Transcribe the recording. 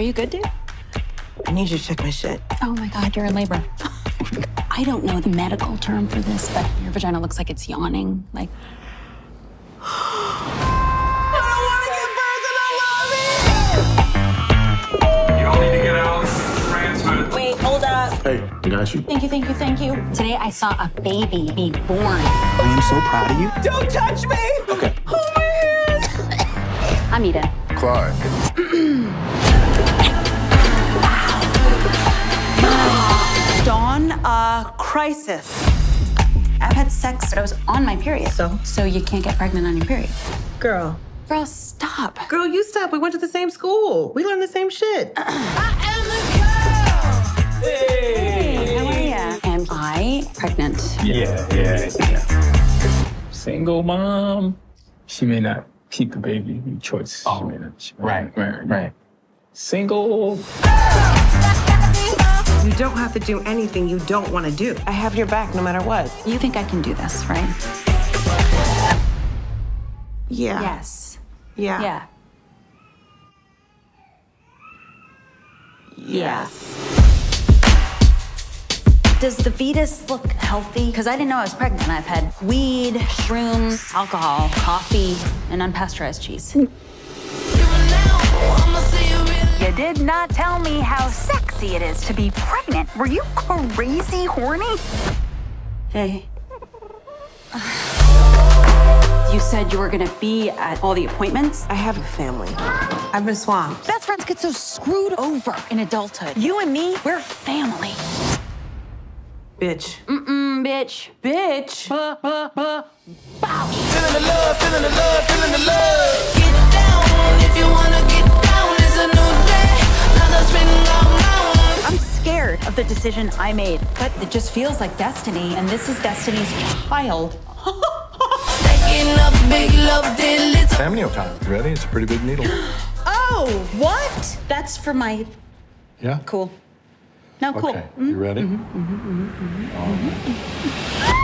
Are you good, dude? I need you to check my shit. Oh my God, you're in labor. I don't know the medical term for this, but your vagina looks like it's yawning. Like, You don't want to get back and I love it! You all need to get out. Wait, hold up. Hey, I got you. Thank you, thank you, thank you. Today I saw a baby be born. I am so proud of you. Don't touch me! Okay. Oh, my hand! I'm Eden. Clyde. crisis. I've had sex, but I was on my period. So? So you can't get pregnant on your period. Girl. Girl, stop. Girl, you stop. We went to the same school. We learned the same shit. I am the girl. Hey, How are ya? Am I pregnant? Yeah, yeah, yeah. Single mom, she may not keep the baby choice. Oh, she may not, she may right, right, right. Single, You don't have to do anything you don't want to do. I have your back no matter what. You think I can do this, right? Yeah. Yes. Yeah. Yeah. Yes. Does the fetus look healthy? Because I didn't know I was pregnant. I've had weed, shrooms, alcohol, coffee, and unpasteurized cheese. You did not tell me how sexy it is to be pregnant. Were you crazy horny? Hey. You said you were gonna be at all the appointments? I have a family. I've been swamped. Best friends get so screwed over in adulthood. You and me, we're family. Bitch. Mm-mm, bitch. Bitch. I'm of the decision I made. But it just feels like destiny, and this is Destiny's child. Amnio time. You ready? It's a pretty big needle. Oh, what? That's for my Yeah? cool. No, cool. Okay. You ready? Mm-hmm, mm-hmm, mm-hmm,